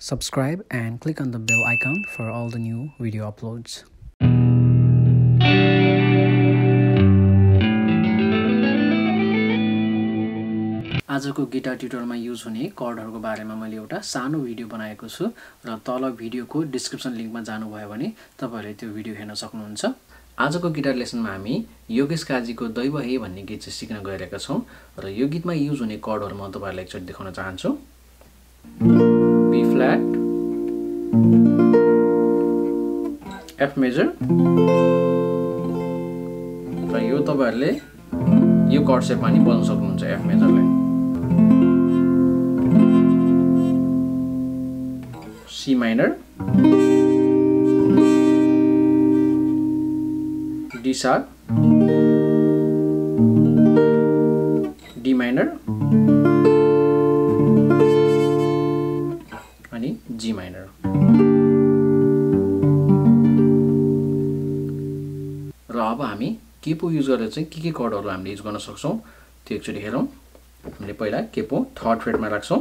Subscribe and click on the bell icon for all the new video uploads. आजको guitar ट्युटोरमा use हुने कर्डहरूको बारेमा मैले एउटा सानो भिडियो बनाएको छु र तल भिडियोको डिस्क्रिप्सन लिङ्कमा जानुभयो भने तपाईँहरूले त्यो भिडियो हेर्न सक्नुहुन्छ आजको गिटार लेसनमा हामी योगेश काजीको दैव हे भन्ने गीत चाहिँ सिक्न गइरहेका छौँ र यो गीतमा युज हुने कर्डहरू म तपाईँहरूलाई एकचोटि देखाउन चाहन्छु फ्ल्याट एफ मेजर र यो तपाईँहरूले यो कर्ड सेपमा नि बजाउन सक्नुहुन्छ एफ मेजरलाई C minor, D sharp, G minor. र अब हामी केपो युज गरेर चाहिँ के के कर्डहरू हामीले युज गर्न सक्छौँ त्यो एकचोटि हेरौँ। हामीले पहिला केपो थर्ड फ्रेडमा राख्छौँ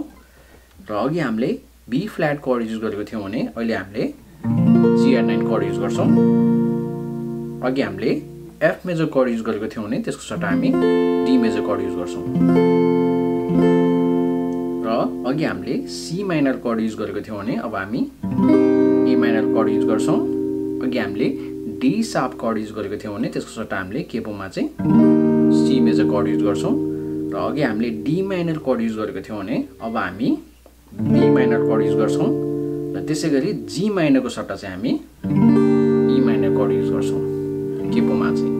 र अघि हामीले बी फ्ल्याट कर्ड युज गरेको थियौँ भने अहिले हामीले जिआर नाइन कर्ड युज गर्छौँ। अघि हामीले एफ मेजर कर्ड युज गरेको थियौँ भने त्यसको सट्टा हामी डी मेजर कर्ड युज गर्छौँ। अघि हामीले सी माइनर कर्ड युज गरेको थियौँ भने अब हामी ए माइनर कर्ड युज गर्छौँ। अघि हामीले डी साप कर्ड युज गरेको थियौँ भने त्यसको सट्टा हामीले केपोमा चाहिँ सी मेजर कर्ड युज गर्छौँ। र अघि हामीले डी माइनर कर्ड युज गरेको थियौँ भने अब हामी बी माइनर कर्ड युज गर्छौँ। र त्यसै गरी जी माइनरको सट्टा चाहिँ हामी ई माइनर कर्ड युज गर्छौँ केपोमा चाहिँ।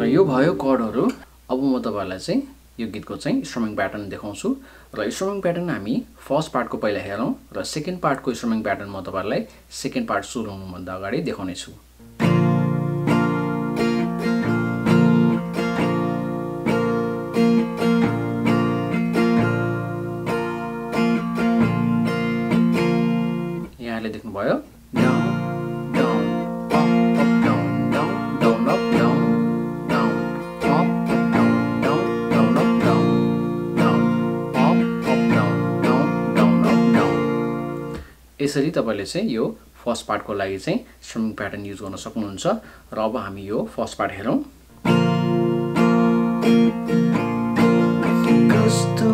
र यो भयो कर्डहरू अब म तपाईँहरूलाई चाहिँ यो गीतको चाहिँ स्ट्रमिङ प्याटर्न देखाउँछु। र स्ट्रमिङ प्याटर्न हामी फर्स्ट पार्टको पहिला हेरौँ र सेकेन्ड पार्टको स्ट्रमिङ प्याटर्न म तपाईँहरूलाई सेकेन्ड पार्ट सुरु हुनुभन्दा अगाडि देखाउनेछु। यहाँले देख्नुभयो यसरी तपाईँले चाहिँ यो फर्स्ट पार्टको लागि चाहिँ स्ट्रमिङ प्याटर्न युज गर्न सक्नुहुन्छ। र अब हामी यो फर्स्ट पार्ट हेरौँ। कस्तो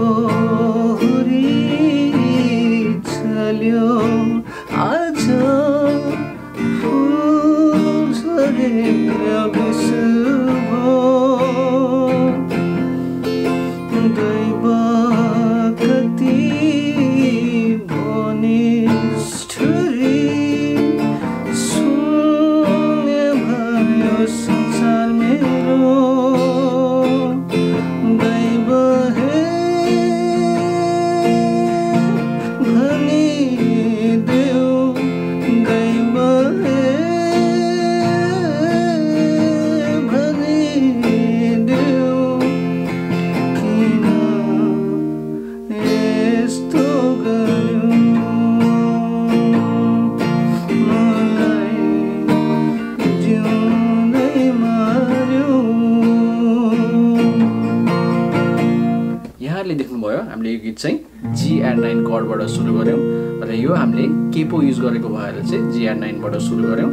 हामीले यो गीत चाहिँ जिआर नाइन कर्डबाट सुरु गऱ्यौँ र यो हामीले केपो युज गरेको भएर चाहिँ जिआर नाइनबाट सुरु गऱ्यौँ।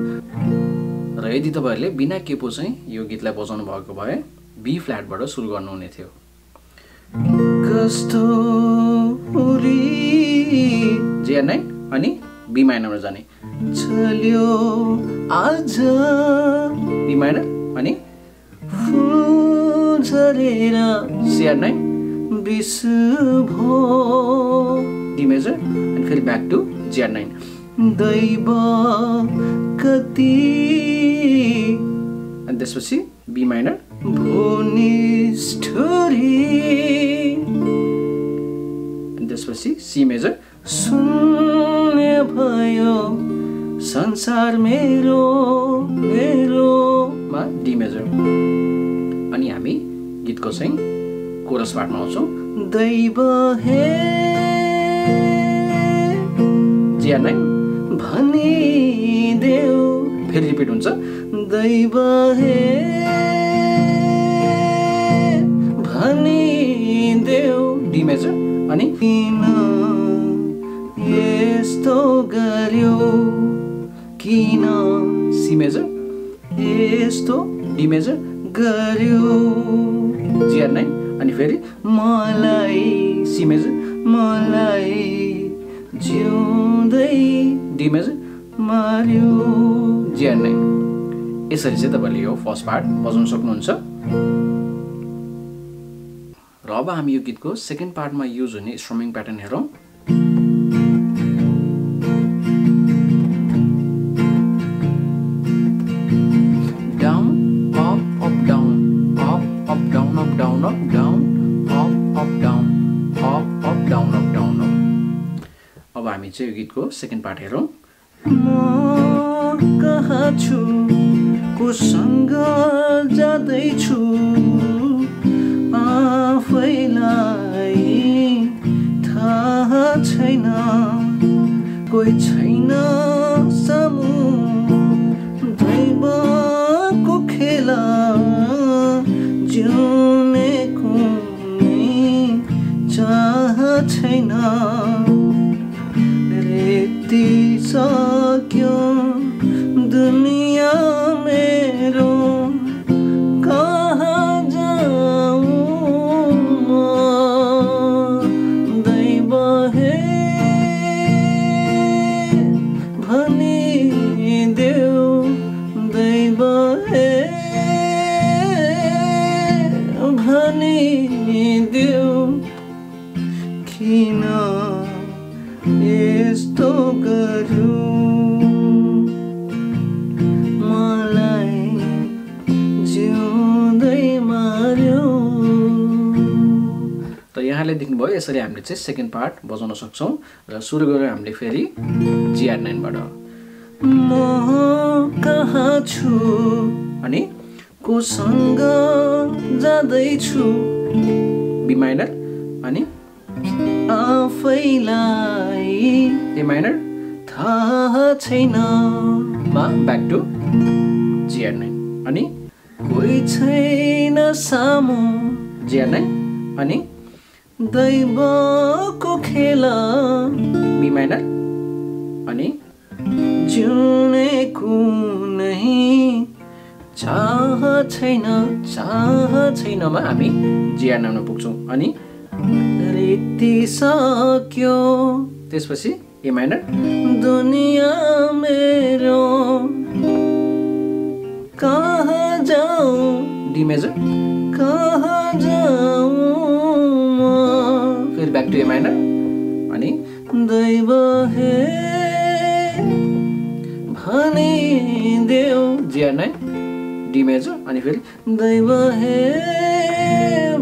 र यदि तपाईँहरूले बिना केपो चाहिँ यो गीतलाई बजाउनु भएको भए बी फ्ल्याटबाट सुरु गर्नुहुने थियो। कस्तो जिआर नाइन अनि बी माइनरमा जाने। चल्यो आज बी माइनर अनि सिआर नाइन बिसु भो। डी मेजर एन्ड फेरि ब्याक टु जिआर नाइन दैव कति। अनि त्यसपछि बी माइनर भुनिष्ठुरी। अनि त्यसपछि सी मेजर शून्य भयो। संसार मेरो मेरोमा डी मेजर अनि हामी गीतको चाहिँ कोरस पार्टमा आउँछौँ। दैव हे। जिआर नाइन भनिदेऊ फेरि रिपिट हुन्छ। दैव हे। भनिदेऊ डी मेजर अनि किन यस्तो गर्यो? किन सी मेजर। यस्तो डी मेजर। गर्यो? नाइन अनि फेरि मलाई सी मेजर मलाई जिउँदै डी मेजर मार्यो। GR nine. यसरी चाहिँ तपाईँले यो फर्स्ट पार्ट बजाउन सक्नुहुन्छ। र अब हामी यो गीतको सेकेन्ड पार्टमा युज हुने स्ट्रमिङ प्याटर्न हेरौँ। चाहिँ यो गीतको सेकेन्ड पार्ट हेरौँ। कहाँ छु कोसँग जाँदैछु आफैलाई थाहा छैन कोही छैन सामु। दैवको खेला जिउने कुनै चाह छैन। so यहाँले देख्नुभयो यसरी हामीले चाहिँ सेकेन्ड पार्ट बजाउन सक्छौँ र सुरु गरेर हामीले फेरि जिआर नाइनबाट अनि कोसँग जाँदैछु? बी माइनर अनि आफैलाई ए माइनर थाहा छैन। मा ब्याक टु जिआर नाइन अनि कोही छैन सामु। जिआर नाइन अनि दैवको खेला। B minor? अनि? जिउने कुनै चाह छैन चाह छैनमा हामी जिआर नाइनमा पुग्छौँ। अनि? रीति सक्यो। त्यसपछि ए माइनर? दुनियाँ मेरो। कहाँ जाऊँ? D major? कहाँ ब्याक टु ए माइनर अनि दैव हे भनिदेऊ जिआर नाइन डी मेजर अनि फेरि दैव हे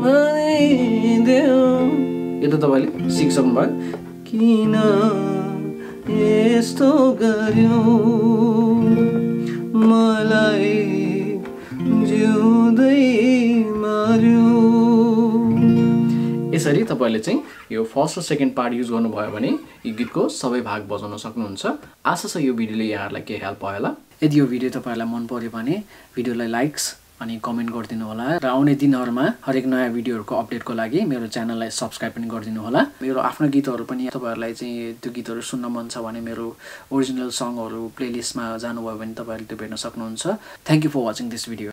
भनिदेऊ यो त तपाईँले सिकिसक्नुभयो किन यस्तो गर्यो? मलाई जिउँदै यसरी तपाईँले चाहिँ यो फर्स्ट र सेकेन्ड पार्ट युज गर्नुभयो भने यो गीतको सबै भाग बजाउन सक्नुहुन्छ। आशा छ यो भिडियोले यहाँहरूलाई केही हेल्प भयो होला। यदि यो भिडियो तपाईँलाई मन पर्यो भने भिडियोलाई लाइक्स अनि कमेन्ट गरिदिनु होला र आउने दिनहरूमा हरेक नयाँ भिडियोहरूको अपडेटको लागि मेरो च्यानललाई सब्सक्राइब पनि गरिदिनु होला। मेरो आफ्नो गीतहरू पनि तपाईँहरूलाई चाहिँ त्यो गीतहरू सुन्न मन छ भने मेरो ओरिजिनल सङहरू प्लेलिस्टमा जानुभयो भने तपाईँहरूले त्यो भेट्न सक्नुहुन्छ। Thank you for watching this video